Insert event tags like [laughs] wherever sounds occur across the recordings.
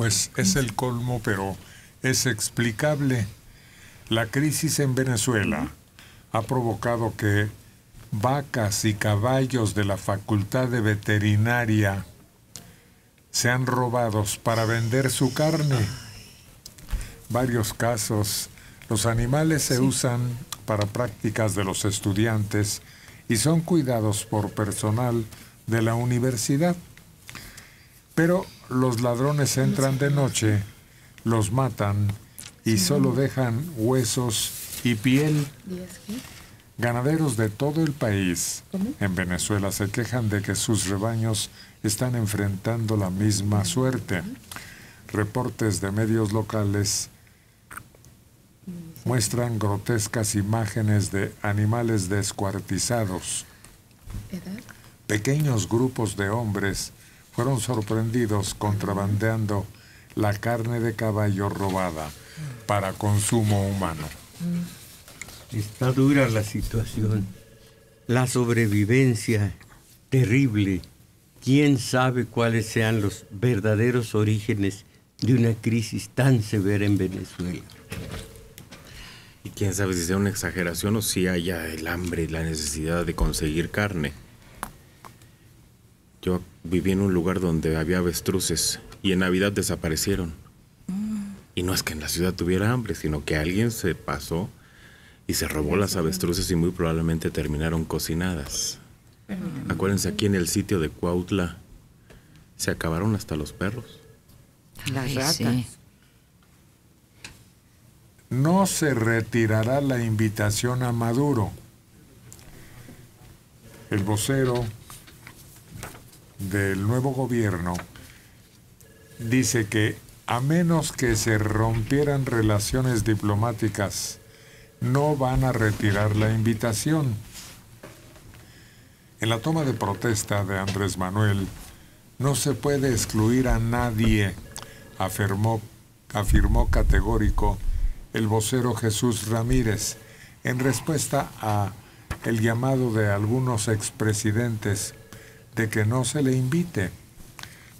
Pues es el colmo, pero es explicable. La crisis en Venezuela ha provocado que vacas y caballos de la Facultad de Veterinaria sean robados para vender su carne. Varios casos. Los animales se usan para prácticas de los estudiantes y son cuidados por personal de la universidad. Pero los ladrones entran de noche, los matan y solo dejan huesos y piel. Ganaderos de todo el país en Venezuela se quejan de que sus rebaños están enfrentando la misma suerte. Reportes de medios locales muestran grotescas imágenes de animales descuartizados. Pequeños grupos de hombres fueron sorprendidos contrabandeando la carne de caballo robada para consumo humano. Está dura la situación. La sobrevivencia terrible. ¿Quién sabe cuáles sean los verdaderos orígenes de una crisis tan severa en Venezuela? Y quién sabe si sea una exageración o si haya el hambre y la necesidad de conseguir carne. Yo viví en un lugar donde había avestruces y en Navidad desaparecieron. Y no es que en la ciudad tuviera hambre, sino que alguien se pasó y se robó las avestruces y muy probablemente terminaron cocinadas. Acuérdense, aquí en el sitio de Cuautla se acabaron hasta los perros. Las ratas. No se retirará la invitación a Maduro. El vocero del nuevo gobierno dice que a menos que se rompieran relaciones diplomáticas, no van a retirar la invitación. En la toma de protesta de Andrés Manuel, no se puede excluir a nadie, afirmó, afirmó categórico el vocero Jesús Ramírez en respuesta a el llamado de algunos expresidentes de que no se le invite.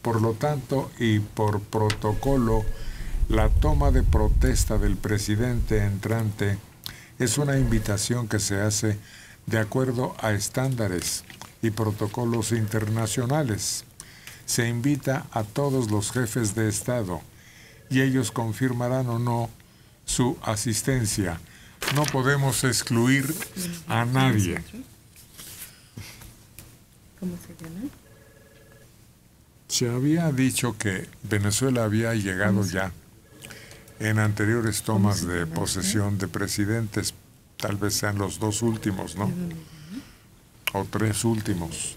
Por lo tanto, y por protocolo, la toma de protesta del presidente entrante es una invitación que se hace de acuerdo a estándares y protocolos internacionales. Se invita a todos los jefes de Estado y ellos confirmarán o no su asistencia. No podemos excluir a nadie. ¿Cómo se llama? Se había dicho que Venezuela había llegado ya en anteriores tomas de posesión de presidentes, tal vez sean los dos últimos, ¿no? O tres últimos.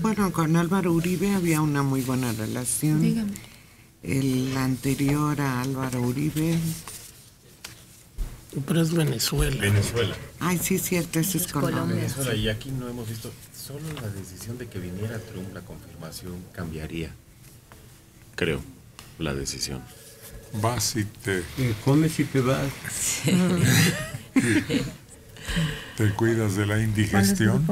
Bueno, con Álvaro Uribe había una muy buena relación. Dígame. El anterior a Álvaro Uribe. Pero es Venezuela. Venezuela. Ay, sí, es cierto, eso es Colombia. Venezuela, y aquí no hemos visto, solo la decisión de que viniera Trump, la confirmación cambiaría. Creo, la decisión. Vas y te, Eh, comes y te vas. [laughs] te cuidas de la indigestión.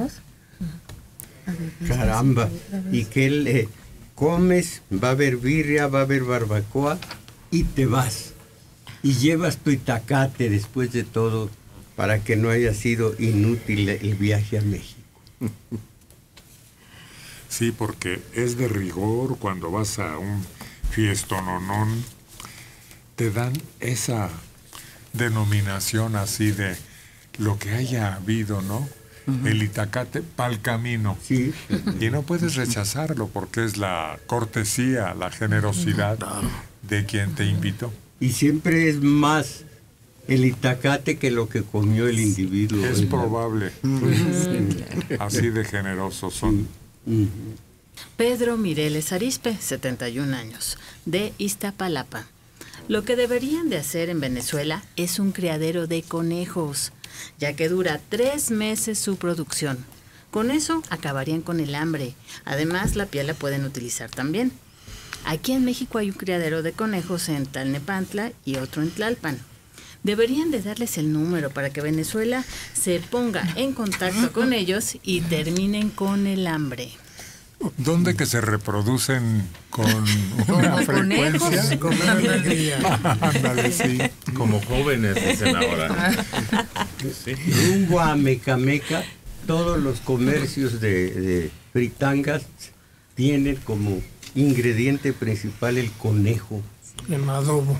Caramba. Y que le comes, va a haber birria, va a haber barbacoa y te vas. Y llevas tu itacate después de todo para que no haya sido inútil el viaje a México. Sí, porque es de rigor cuando vas a un fiestononón, te dan esa denominación así de lo que haya habido, ¿no? El itacate pa'l camino. Sí. Y no puedes rechazarlo porque es la cortesía, la generosidad de quien te invitó. Y siempre es más el itacate que lo que comió el individuo. Es ¿verdad? probable. Así de generosos son. Pedro Mireles Arispe, 71 años, de Iztapalapa. Lo que deberían de hacer en Venezuela es un criadero de conejos, ya que dura tres meses su producción. Con eso acabarían con el hambre. Además, la piel la pueden utilizar también. Aquí en México hay un criadero de conejos en Tlalnepantla y otro en Tlalpan. Deberían de darles el número para que Venezuela se ponga en contacto con ellos y terminen con el hambre. ¿Dónde que se reproducen con [laughs] una frecuencia? conejos. Ándale, sí. Como jóvenes, dicen ahora. Sí. Rumbo a Mecameca, todos los comercios de, de fritangas tienen como ingrediente principal el conejo. En adobo.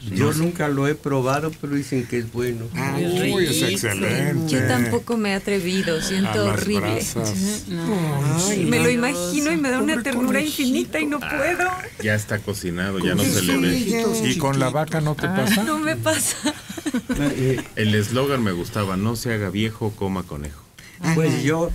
Yo nunca lo he probado, pero dicen que es bueno. Ay, Uy, es excelente. Yo tampoco me he atrevido, siento horrible. [laughs] ay, Me lo imagino y me da una ternura infinita y no puedo. Ya está cocinado, ya no se le ve. ¿Y con la vaca no te pasa? No me pasa. [laughs] El eslogan me gustaba, no se haga viejo, coma conejo. Pues yo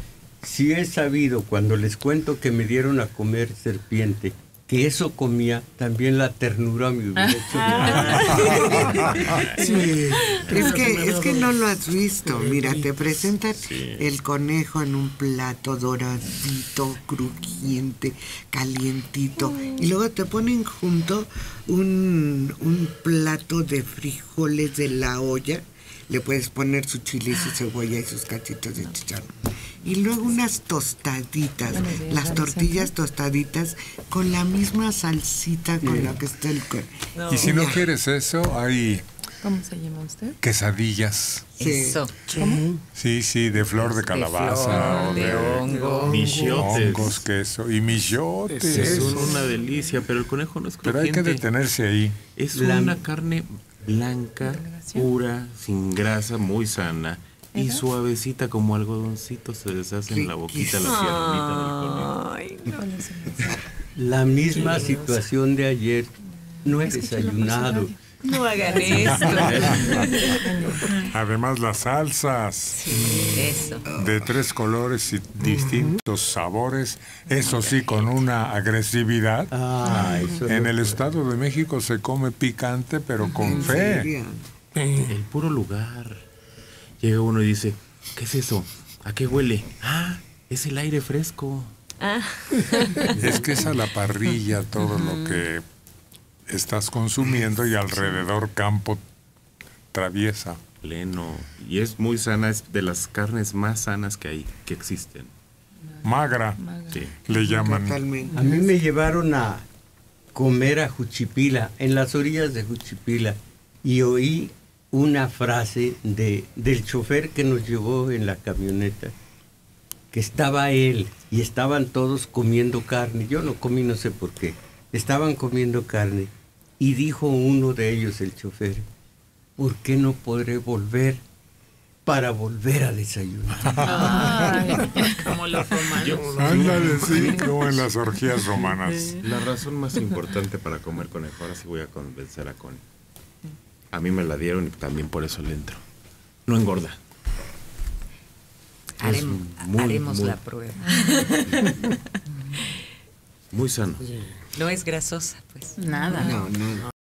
sí he sabido, cuando les cuento que me dieron a comer serpiente, que eso comía, también la ternura me hubiera hecho. [laughs] Sí. Es que, es que no lo has visto. Mira, te presentan el conejo en un plato doradito, crujiente, calientito. Y luego te ponen junto un, un plato de frijoles de la olla. Le puedes poner su chile y su cebolla y sus cachitos de chicharrón. Y luego unas tostaditas, las tortillas tostaditas con la misma salsita con la que está el. Y si no quieres eso, hay ¿Cómo se llama usted? quesadillas. Sí. Eso. Sí, sí, de flor de calabaza o de de hongo. Hongos, queso y michotes. Son una delicia, pero el conejo no es Pero hay que crujiente. detenerse ahí. Es La- una carne blanca, pura, sin grasa, muy sana y suavecita como algodoncito se deshace en la boquita la piernita del. Ay, no. La misma situación de ayer. No he desayunado. No hagan esto. [laughs] Además las salsas Eso. de tres colores y distintos sabores, eso sí con una agresividad. Ah, eso En el Estado de México se come picante, pero con ¿En fe. serio? El puro lugar. Llega uno y dice, ¿qué es eso? ¿A qué huele? Ah, es el aire fresco. Es que es a la parrilla todo lo que estás consumiendo y alrededor campo traviesa. Pleno. Y es muy sana, es de las carnes más sanas que hay, que existen. Magra, Sí. le llaman. Totalmente. A mí me llevaron a comer a Juchipila, en las orillas de Juchipila, y oí una frase de, del chofer que nos llevó en la camioneta, que estaba él y estaban todos comiendo carne. Yo no comí, no sé por qué. Estaban comiendo carne y dijo uno de ellos, el chofer, ¿por qué no podré volver para volver a desayunar? [laughs] Ay, como los romanos. Ándale, sí, como en las orgías romanas. La razón más importante para comer conejo, ahora sí voy a convencer a Connie. A mí me la dieron y también por eso le entro. No engorda. Harem- muy, haremos muy- la prueba. [laughs] Muy sano. No es grasosa, pues. Nada. No, no.